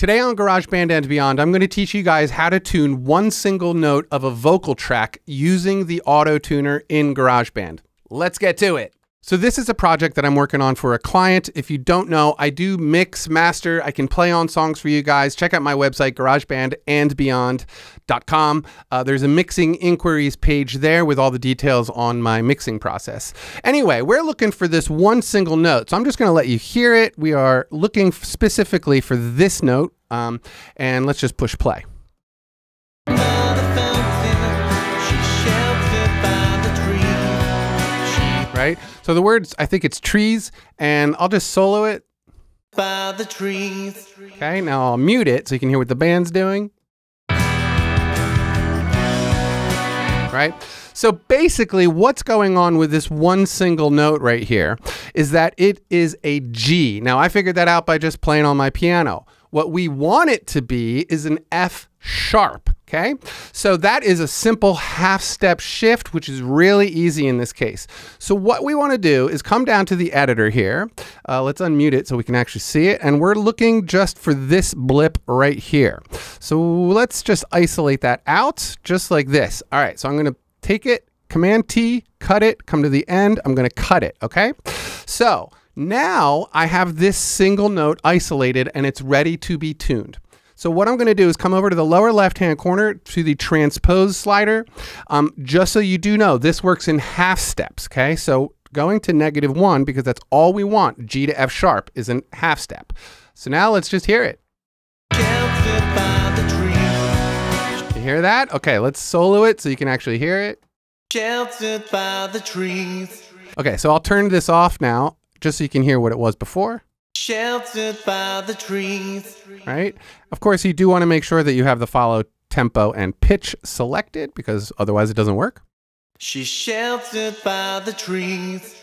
Today on GarageBand and Beyond, I'm going to teach you guys how to tune one single note of a vocal track using the auto tuner in GarageBand. Let's get to it. So this is a project that I'm working on for a client. If you don't know, I do mix, master. I can play on songs for you guys. Check out my website, garagebandandbeyond.com. Uh, there's a mixing inquiries page there with all the details on my mixing process. Anyway, we're looking for this one single note. So I'm just going to let you hear it. We are looking specifically for this note. Um, and let's just push play. Right? So the words, I think it's trees, and I'll just solo it. By the trees. Okay, now I'll mute it so you can hear what the band's doing. Right? So basically, what's going on with this one single note right here is that it is a G. Now, I figured that out by just playing on my piano. What we want it to be is an F sharp. Okay, so that is a simple half step shift, which is really easy in this case. So what we want to do is come down to the editor here. Uh, let's unmute it so we can actually see it. And we're looking just for this blip right here. So let's just isolate that out just like this. All right, so I'm going to take it, Command T, cut it, come to the end. I'm going to cut it, okay? So now I have this single note isolated and it's ready to be tuned. So what I'm going to do is come over to the lower left-hand corner to the transpose slider. Um, just so you do know, this works in half steps, okay? So going to negative one, because that's all we want, G to F sharp, is a half step. So now let's just hear it. You hear that? Okay, let's solo it so you can actually hear it. Sheltered by the trees. Okay, so I'll turn this off now, just so you can hear what it was before. Sheltered by the trees. Right? Of course, you do want to make sure that you have the follow tempo and pitch selected because otherwise it doesn't work. She's sheltered by the trees.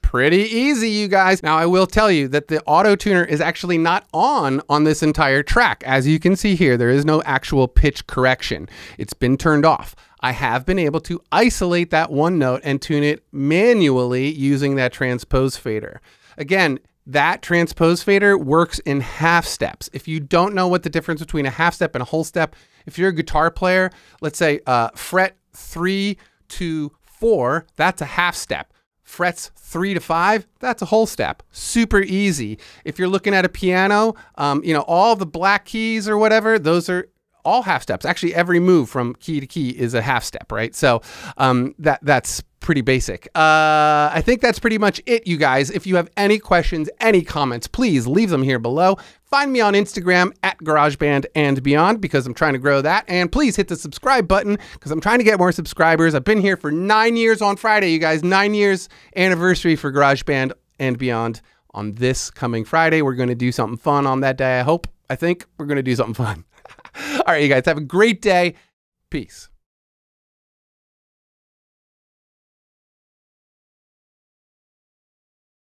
Pretty easy, you guys. Now, I will tell you that the auto tuner is actually not on on this entire track. As you can see here, there is no actual pitch correction. It's been turned off. I have been able to isolate that one note and tune it manually using that transpose fader. Again, that transpose fader works in half steps. If you don't know what the difference between a half step and a whole step, if you're a guitar player, let's say uh, fret three to four, that's a half step. Frets three to five, that's a whole step. Super easy. If you're looking at a piano, um, you know, all the black keys or whatever, those are all half steps. Actually, every move from key to key is a half step, right? So um, that that's pretty basic. Uh, I think that's pretty much it, you guys. If you have any questions, any comments, please leave them here below. Find me on Instagram at GarageBand and Beyond because I'm trying to grow that. And please hit the subscribe button because I'm trying to get more subscribers. I've been here for nine years on Friday, you guys. Nine years anniversary for GarageBand and Beyond. On this coming Friday, we're going to do something fun on that day. I hope. I think we're going to do something fun. All right, you guys have a great day. Peace.